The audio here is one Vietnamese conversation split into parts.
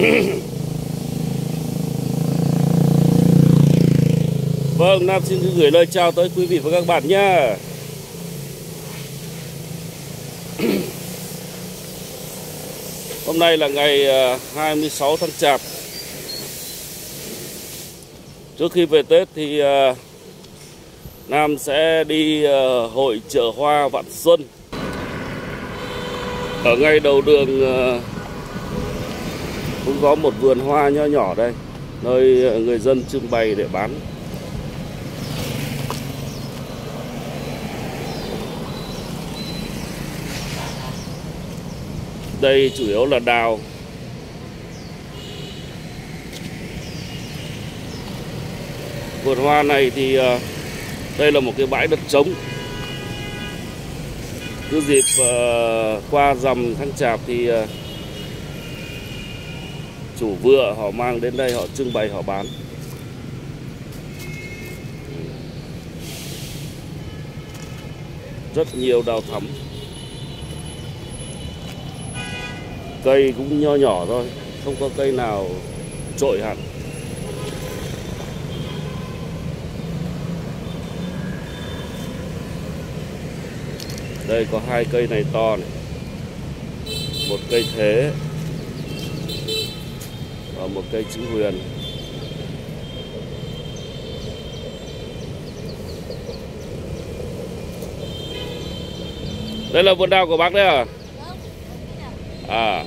Vâng, Nam xin gửi lời chào tới quý vị và các bạn nhé. Hôm nay là ngày à, 26 tháng Chạp. Trước khi về Tết thì à, Nam sẽ đi à, hội chợ hoa Vạn Xuân. Ở ngay đầu đường cũng có một vườn hoa nho nhỏ đây, nơi người dân trưng bày để bán. Đây chủ yếu là đào. Vườn hoa này thì à, đây là một cái bãi đất trống. Cứ dịp à, qua dầm tháng chạp thì à, chủ vựa họ mang đến đây, họ trưng bày, họ bán. Rất nhiều đào thắm. Cây cũng nho nhỏ thôi, không có cây nào trội hẳn. Đây có hai cây này to này, một cây thế và một cây chữ huyền. Đây là vườn đào của bác đấy à? À.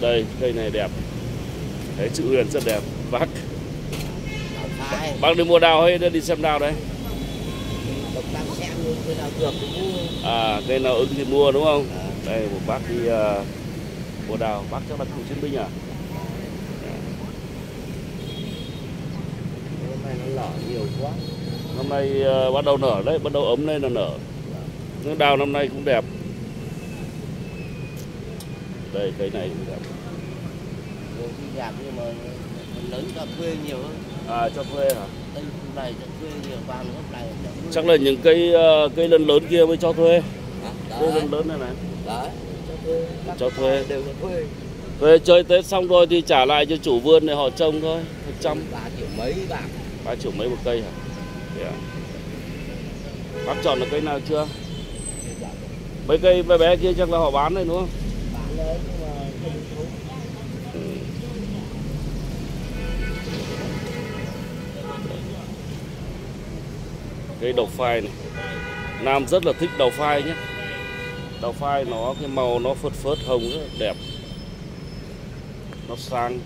đây cây này đẹp. Thấy chữ huyền rất đẹp. Bác. Bác đi mua đào hay đi xem đào đấy à cây nào ứng thì mua đúng không? Đây một bác đi uh, mua đào. Bác chắc là cựu chiến binh à? Nở nhiều quá. Năm nay uh, bắt đầu nở đấy bắt đầu ấm lên là nở. Nước đào năm nay cũng đẹp. Đây cây này cũng đẹp. Nhiều khi đẹp nhưng mà lớn cho thuê nhiều hơn à cho thuê hả? Đây này cho thuê nhiều vào này chắc là những cây uh, cây lớn lớn kia mới cho thuê. Cây lớn lớn này này. Đấy cho thuê. Cho thuê. đều cho thuê. Về chơi Tết xong rồi thì trả lại cho chủ vườn để họ trồng thôi một trăm. Ba triệu mấy bạc ba triệu mấy một cây hả? Yeah. bác chọn được cây nào chưa? Mấy cây bé bé kia chắc là họ bán đây đúng không? Bán đấy cây đậu phai này. Nam rất là thích đậu phai nhé. Đậu phai nó cái màu nó phớt phớt hồng rất là đẹp. Nó sang.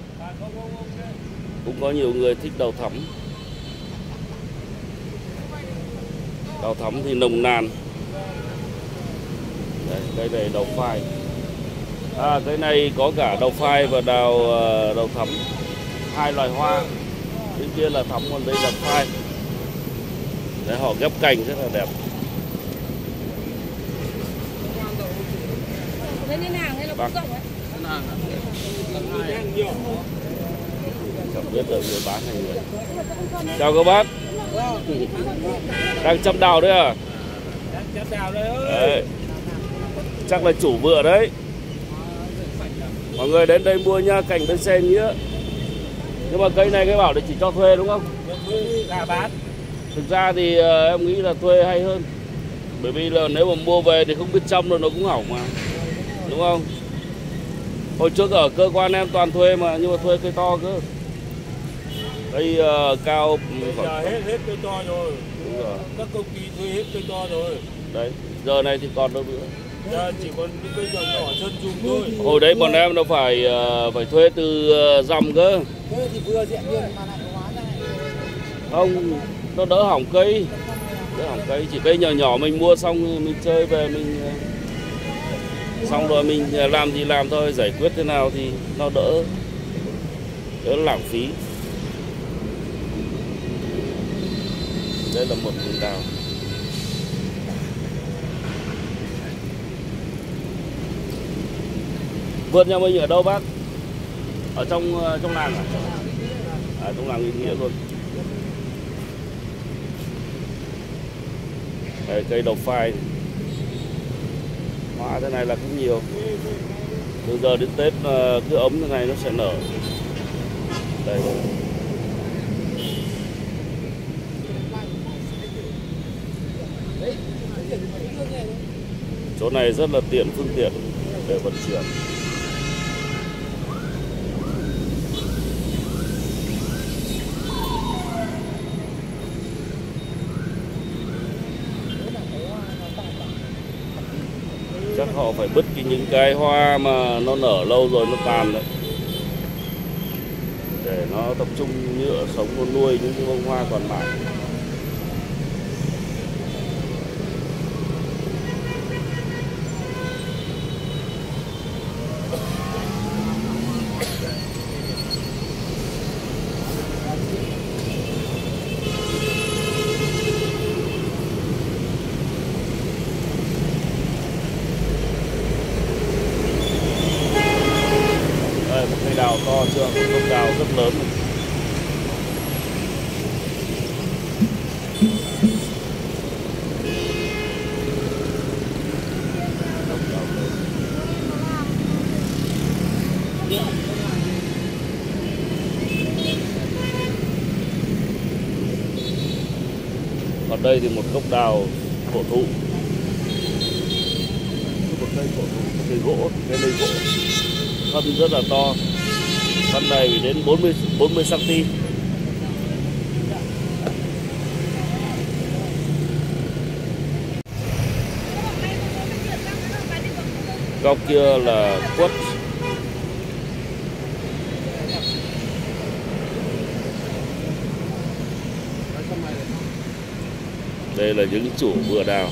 Cũng có nhiều người thích đậu thắm. Đậu thắm thì nồng nàn. Đây, đây này đậu phai. À cái này có cả đậu phai và đào ờ, đậu thắm. Hai loài hoa. Bên kia là thắm còn đây là phai. Đấy, họ ghép cành rất là đẹp. Lên hàng hay là Bác. cũng rộng ấy? chẳng biết được người bán hay người. Chào các bác. Đang chăm đào đấy à? Đấy. chắc là chủ vựa đấy. Mọi người đến đây mua nha cành bên sen nhé nhưng mà cây này cái bảo là chỉ cho thuê đúng không? Gà bán. Thực ra thì ờ, em nghĩ là thuê hay hơn bởi vì là nếu mà mua về thì không biết chăm rồi nó cũng hỏng mà đúng không hồi trước ở cơ quan em toàn thuê mà nhưng mà thuê cây to cơ cây ờ, cao Bây khoảng giờ hết hết cây to rồi. đúng rồi. Các công ty thuê hết cây to rồi. đấy giờ này thì còn đâu nữa Giờ chỉ còn những cây nhỏ nhỏ chân dung thôi. hồi đấy bọn em nó phải ờ, phải thuê từ ờ, dầm cơ thuê thì vừa diện nhiên mà lại hóa ra không nó đỡ hỏng cây. Đỡ hỏng cây. Chỉ cây nhỏ nhỏ mình mua xong mình chơi về mình ờ, xong rồi mình ờ, làm thì làm thôi. Giải quyết thế nào thì nó đỡ đỡ lãng phí. Đây là một vườn đào vườn nhà mình ở đâu bác? Ở trong ờ, trong làng à, à trong làng ý nghĩa luôn. Đây, cây đậu phai. Hoa thế này là cũng nhiều. Từ giờ đến tết ờ, cứ ấm thế này nó sẽ nở. Đây. Chỗ này rất là tiện phương tiện để vận chuyển. Chắc họ phải bứt cái những cái hoa mà nó nở lâu rồi nó tàn đấy. Để nó tập trung nhựa sống, nó nuôi những cái bông hoa còn lại đây một cây đào chưa một gốc đào rất lớn. Này. Còn đây thì một gốc đào cổ thụ. Một cây cổ thụ cây gỗ cây này gỗ. Thân rất là to con này phải đến 40 40 cm góc kia là quất. Đây là những chủ vừa đào.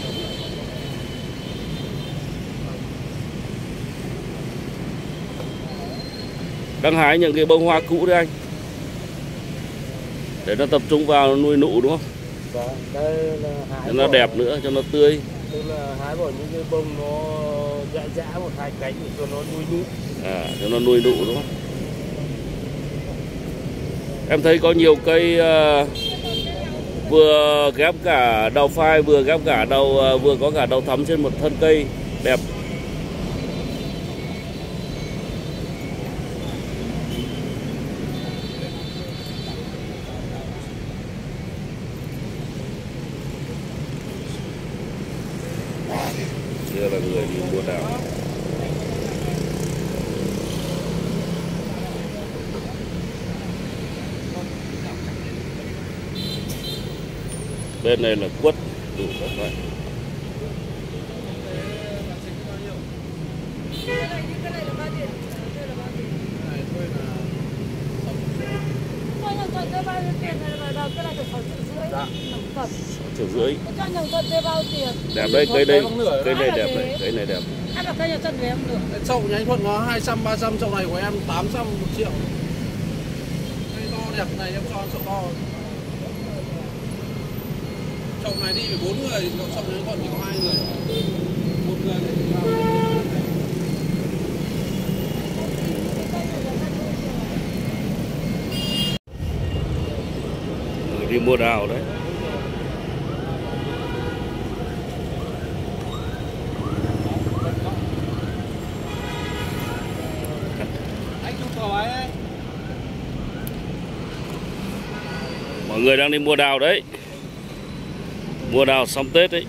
Đang hái những cái bông hoa cũ đấy anh. Để nó tập trung vào nuôi nụ đúng không? Vâng, đây là hái cho nó đẹp nữa cho nó tươi. Tức là hái bỏ những cái bông nó dã dã một hai cánh để cho nó nuôi nụ. à, cho nó nuôi nụ đúng không? Em thấy có nhiều cây ờ, vừa ghép cả đào phai vừa ghép cả đào ờ, vừa có cả đào thắm trên một thân cây đẹp kia là người đi mua đào bên này là quất đủ các loại Cho nhân thuận này bao nhiêu tiền này mà đầu cái này được sáu triệu rưỡi Dạ. Triệu rưỡi. Cho nhân thuận thuê bao tiền? Đẹp đấy cây đây cây này là đẹp đấy cây này đẹp. Ai bảo cây nhà chân về em được. Chậu nhà anh Thuận nó 200, 300, chậu này của em 800, 1 triệu. Cây to đẹp này em cho chậu to Chậu này đi phải 4 người, chậu chậu này còn chỉ có 2 người. Một người thì đi mua đào đấy mọi người đang đi mua đào đấy mua đào xong tết đấy